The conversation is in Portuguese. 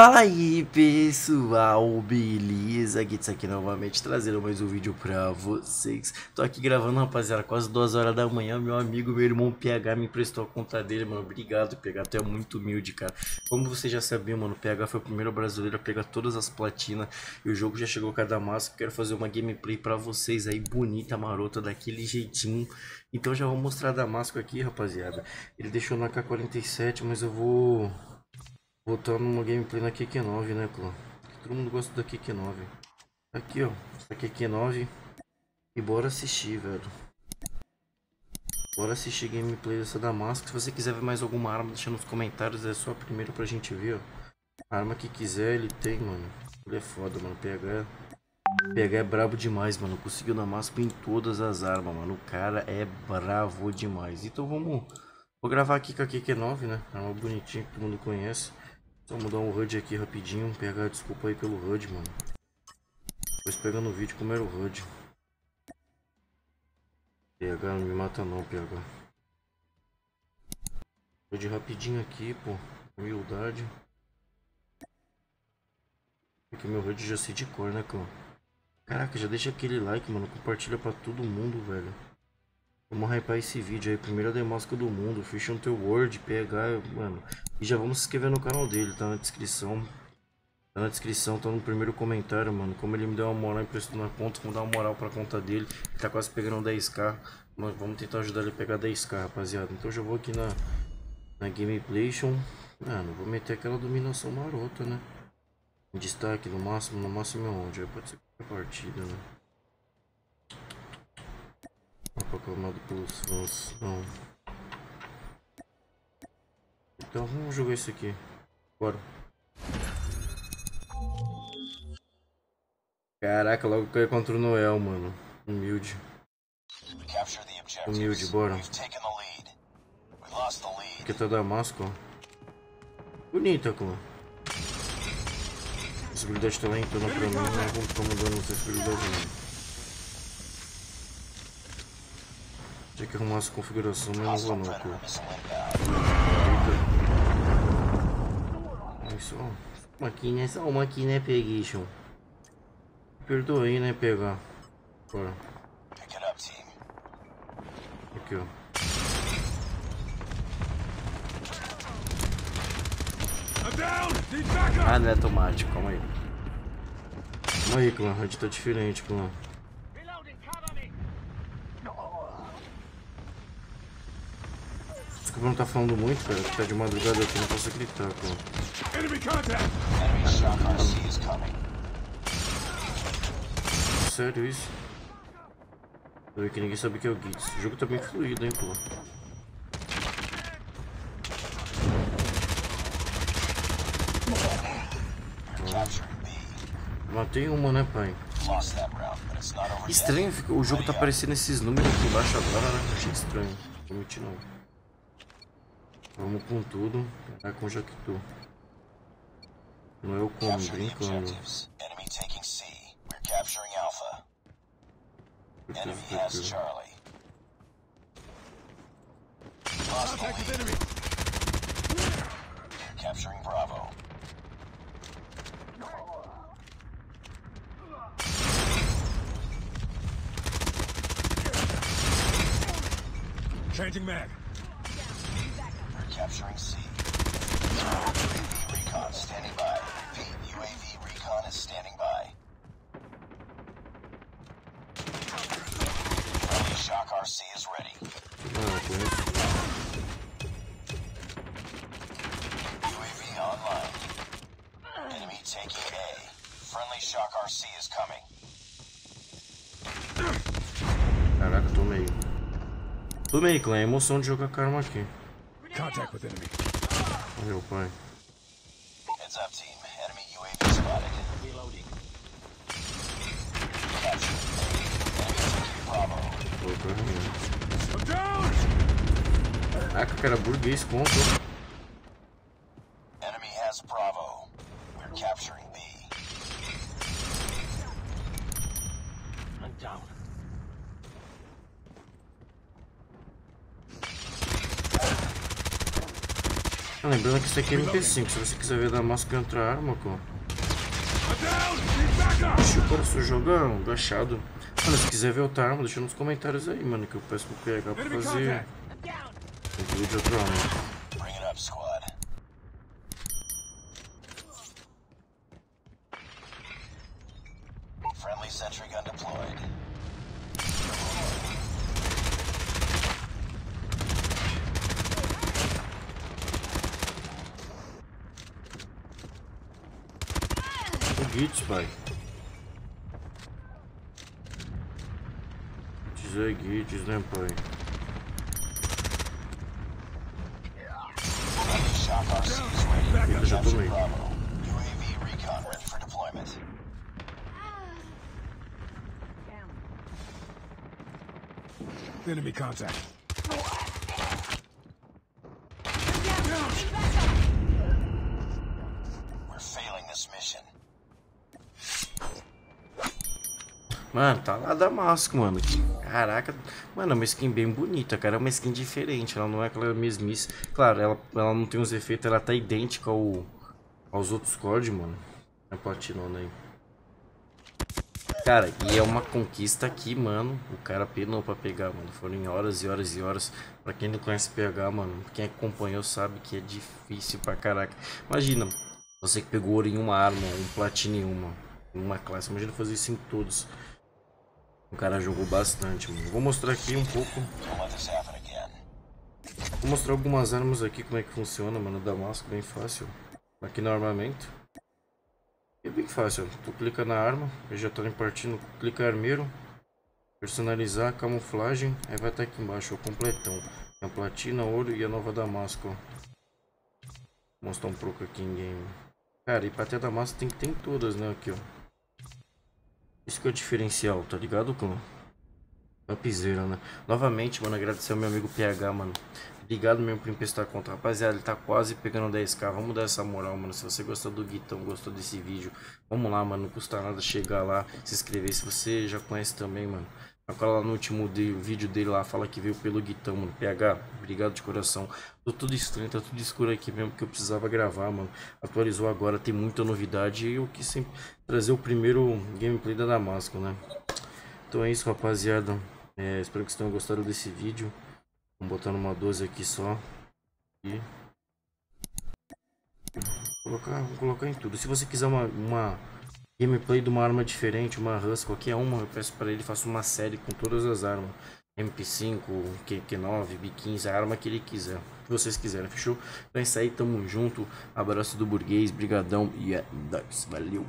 Fala aí pessoal, beleza? Gitz aqui novamente trazendo mais um vídeo pra vocês. Tô aqui gravando rapaziada, quase duas horas da manhã. Meu amigo, meu irmão PH me emprestou a conta dele, mano. Obrigado PH, tu é muito humilde, cara. Como você já sabia, mano, PH foi o primeiro brasileiro a pegar todas as platinas E o jogo já chegou cada massa Quero fazer uma gameplay pra vocês aí, bonita, marota, daquele jeitinho. Então já vou mostrar Damasco aqui, rapaziada. Ele deixou na K47, mas eu vou Voltando numa gameplay na QQ9, né, clã? Todo mundo gosta da QQ9. Aqui, ó. Essa QQ9. E bora assistir, velho. Bora assistir gameplay dessa Damasco. Se você quiser ver mais alguma arma, deixa nos comentários. É só a primeira pra gente ver, ó. A arma que quiser, ele tem, mano. Ele é foda, mano. PH, PH é brabo demais, mano. Conseguiu Damasco em todas as armas, mano. O cara é bravo demais. Então vamos... Vou gravar aqui com a QQ9, né? Arma bonitinha que todo mundo conhece. Só mudar um HUD aqui rapidinho. Pegar desculpa aí pelo HUD, mano. Depois pegando o vídeo como era o HUD. PH não me mata não, PH. HUD rapidinho aqui, pô. Humildade. Porque meu HUD já sei de cor, né, cão? Caraca, já deixa aquele like, mano. Compartilha pra todo mundo, velho. Vamos hypar esse vídeo aí, primeira demasca do mundo, Fish on teu Word, PH, mano. E já vamos se inscrever no canal dele, tá na descrição. Tá na descrição, tá no primeiro comentário, mano. Como ele me deu uma moral emprestou na conta, vamos dar uma moral pra conta dele. Ele tá quase pegando 10k. Mas vamos tentar ajudar ele a pegar 10k, rapaziada. Então já vou aqui na, na Gameplation. Mano, vou meter aquela dominação marota, né? Destaque, no máximo, no máximo é onde? Pode ser qualquer partida, né? Proclamado pelos fãs. Não. Então vamos jogar isso aqui. Bora. Caraca, logo caiu contra o Noel, mano. Humilde. Humilde, bora. Aqui tá Damasco. Bonita, clã. Possibilidade tá lá então pra mim, não é como tá mudando essa possibilidade não. Tinha que arrumar essa configuração, mas não vou não, pô. Isso, ó. Uma aqui, né? Só uma aqui, né, Pegation? Perdoa aí, né, pegar. Bora. Aqui, ó. Ah, não é automático, calma aí. Calma aí, clã, a gente tá diferente, clã. Desculpa não tá falando muito, cara, tá de madrugada aqui, não posso gritar, pô. Sério isso? Eu vi que ninguém sabe que é o Gitz. O jogo tá bem fluido, hein, pô. Matei uma, né, pai? Estranho, o jogo tá aparecendo esses números aqui embaixo agora, né? Achei estranho. Não mentir não. Vamos com tudo. Tá com Jactu. Não é o como, brincando. Enemy has Charlie. Contact enemy. Capturing Bravo. Changing mag capturing C. UAV recon standing by. Repeat, UAV recon is standing by. Friendly Shock RC is ready. UAV online. Enemy taking A. Friendly Shock RC is coming. Caraca, tomei. Tomei, clã. É emoção de jogar karma aqui. Contact with enemy. Morreu, pai. Heads up, team. Enemy UAV spotted. Reloading. Capture. Bravo. I'm down! Caraca, cara, burguês contra. Enemy has Bravo. We're capturing B. I'm down. Ah, lembrando que isso aqui é MP5, se você quiser ver Damasco outra arma, pô. Deixa o cara jogar um agachado. Mano, se quiser ver outra arma, deixa nos comentários aí, mano, que eu peço pro PH pra fazer um vídeo de outra arma. Friendly sentry gun deployed. Git, pai. Dizer Gits, né, pai? Eu já tomei. Enemy contact. Mano, tá lá Damasco, mano. Caraca. Mano, é uma skin bem bonita, cara. É uma skin diferente. Ela não é aquela mesmice. Claro, ela, ela não tem os efeitos. Ela tá idêntica ao, aos outros COD, mano. É platinona aí. Cara, e é uma conquista aqui, mano. O cara penou pra pegar, mano. Foram em horas e horas e horas. Pra quem não conhece PH, mano. Quem acompanhou sabe que é difícil pra caraca. Imagina, você que pegou ouro em uma arma, um platina em uma. Em uma classe. Imagina fazer isso em todos. O cara jogou bastante, mano. Vou mostrar aqui um pouco. Vou mostrar algumas armas aqui, como é que funciona, mano. Damasco, bem fácil. Aqui no armamento. É bem fácil. Tu clica na arma, já tá partindo. Clica armeiro. Personalizar, camuflagem. Aí vai estar aqui embaixo, o completão. A platina, ouro e a nova Damasco. Vou mostrar um pouco aqui em game. Cara, e pra ter Damasco tem que ter em todas, né? Aqui, ó. Isso que é o diferencial, tá ligado, com Topzera, né? Novamente, mano, agradecer ao meu amigo PH, mano. Obrigado mesmo por emprestar a conta. Rapaziada, ele tá quase pegando 10k. Vamos dar essa moral, mano. Se você gostou do Guitão, gostou desse vídeo, vamos lá, mano. Não custa nada chegar lá, se inscrever. Se você já conhece também, mano. Cola lá no último de, vídeo dele lá, fala que veio pelo Guitão, mano. PH, obrigado de coração. Tô tudo estranho, tá tudo escuro aqui mesmo que eu precisava gravar, mano. Atualizou agora, tem muita novidade e eu quis sempre trazer o primeiro gameplay da Damasco, né? Então é isso, rapaziada. É, espero que vocês tenham gostado desse vídeo. Vamos botar numa 12 aqui só. E... Vou colocar, vou colocar em tudo. Se você quiser uma, uma gameplay de uma arma diferente, uma Rust, qualquer uma, eu peço para ele faça uma série com todas as armas. MP5, Q9, B15, a arma que ele quiser, que vocês quiserem, fechou? Então é isso aí, tamo junto, abraço do burguês, brigadão e é nóis, valeu!